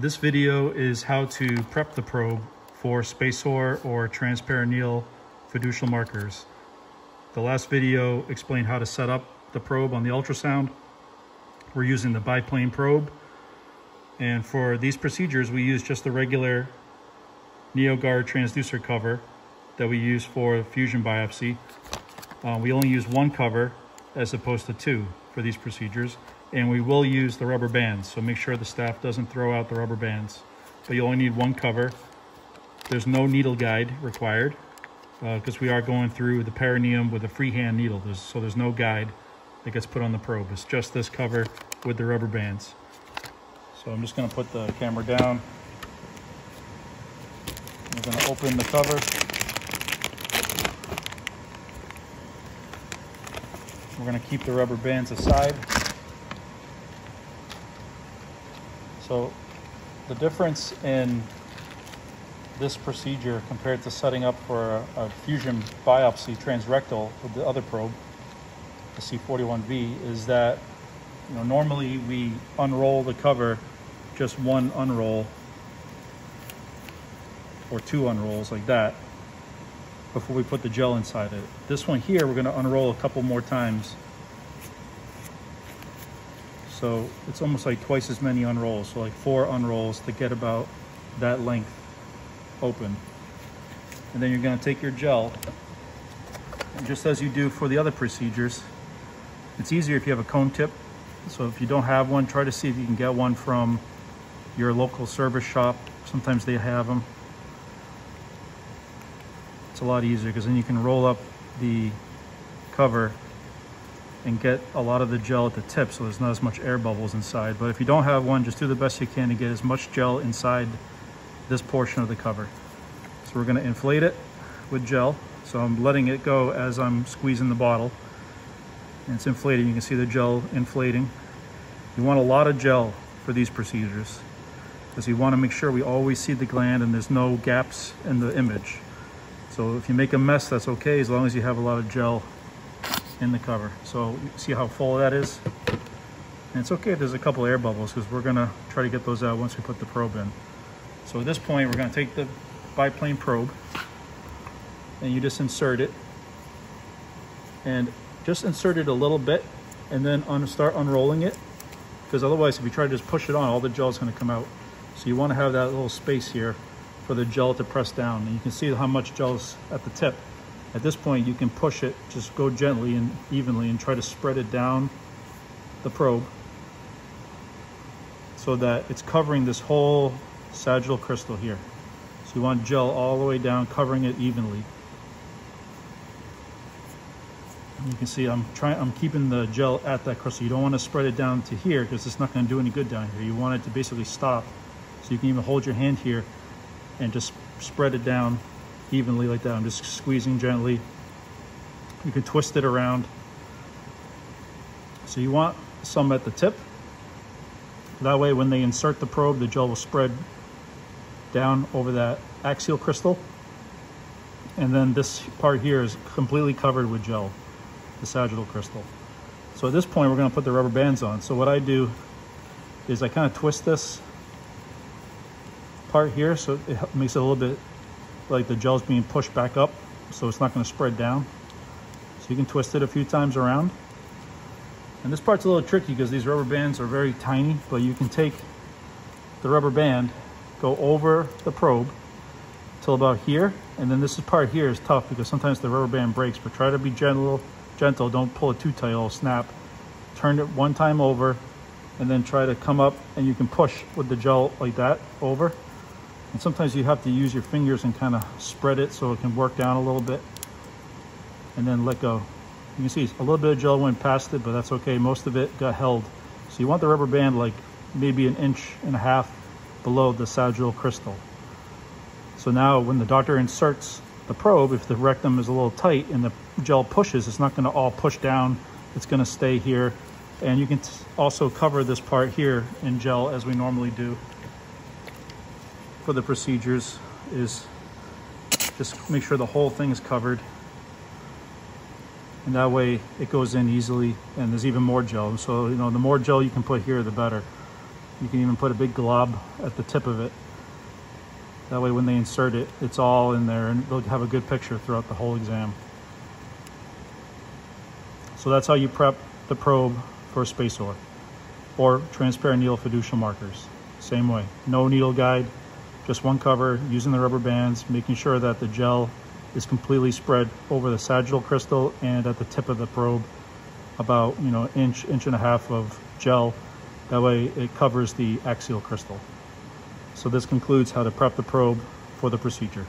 This video is how to prep the probe for SpaceOAR or transperineal fiducial markers. The last video explained how to set up the probe on the ultrasound. We're using the biplane probe. And for these procedures, we use just the regular NeoGuard transducer cover that we use for fusion biopsy. Uh, we only use one cover as opposed to two for these procedures. And we will use the rubber bands, so make sure the staff doesn't throw out the rubber bands. But you only need one cover. There's no needle guide required because uh, we are going through the perineum with a freehand needle, there's, so there's no guide that gets put on the probe. It's just this cover with the rubber bands. So I'm just gonna put the camera down. We're gonna open the cover. We're gonna keep the rubber bands aside. So the difference in this procedure compared to setting up for a, a fusion biopsy transrectal with the other probe, the C41V, is that you know normally we unroll the cover, just one unroll or two unrolls like that before we put the gel inside it. This one here, we're gonna unroll a couple more times. So it's almost like twice as many unrolls, so like four unrolls to get about that length open. And then you're gonna take your gel, just as you do for the other procedures. It's easier if you have a cone tip. So if you don't have one, try to see if you can get one from your local service shop. Sometimes they have them. It's a lot easier because then you can roll up the cover and get a lot of the gel at the tip so there's not as much air bubbles inside. But if you don't have one, just do the best you can to get as much gel inside this portion of the cover. So we're gonna inflate it with gel. So I'm letting it go as I'm squeezing the bottle. And it's inflating, you can see the gel inflating. You want a lot of gel for these procedures because you want to make sure we always see the gland and there's no gaps in the image. So if you make a mess, that's okay as long as you have a lot of gel in the cover. So you see how full that is? And it's okay if there's a couple air bubbles because we're gonna try to get those out once we put the probe in. So at this point, we're gonna take the biplane probe and you just insert it and just insert it a little bit and then un start unrolling it because otherwise if you try to just push it on, all the gel is gonna come out. So you wanna have that little space here for the gel to press down. And you can see how much gel is at the tip. At this point, you can push it, just go gently and evenly and try to spread it down the probe so that it's covering this whole sagittal crystal here. So you want gel all the way down, covering it evenly. You can see I'm trying, I'm keeping the gel at that crystal. You don't want to spread it down to here because it's not going to do any good down here. You want it to basically stop. So you can even hold your hand here and just spread it down evenly like that. I'm just squeezing gently. You can twist it around. So you want some at the tip. That way when they insert the probe, the gel will spread down over that axial crystal. And then this part here is completely covered with gel, the sagittal crystal. So at this point, we're gonna put the rubber bands on. So what I do is I kind of twist this part here so it makes it a little bit like the gel's being pushed back up so it's not gonna spread down. So you can twist it a few times around. And this part's a little tricky because these rubber bands are very tiny, but you can take the rubber band go over the probe till about here. And then this part here is tough because sometimes the rubber band breaks, but try to be gentle, gentle. Don't pull it too tight, it'll snap. Turn it one time over and then try to come up and you can push with the gel like that over. And sometimes you have to use your fingers and kind of spread it so it can work down a little bit and then let go. You can see a little bit of gel went past it, but that's okay. Most of it got held. So you want the rubber band like maybe an inch and a half below the sagittal crystal. So now when the doctor inserts the probe, if the rectum is a little tight and the gel pushes, it's not gonna all push down, it's gonna stay here. And you can also cover this part here in gel as we normally do for the procedures is just make sure the whole thing is covered. And that way it goes in easily and there's even more gel. So, you know, the more gel you can put here, the better. You can even put a big glob at the tip of it. That way when they insert it, it's all in there and they'll have a good picture throughout the whole exam. So that's how you prep the probe for a SpaceOAR or transperineal fiducial markers. Same way, no needle guide, just one cover, using the rubber bands, making sure that the gel is completely spread over the sagittal crystal and at the tip of the probe, about you know inch, inch and a half of gel. That way it covers the axial crystal. So this concludes how to prep the probe for the procedure.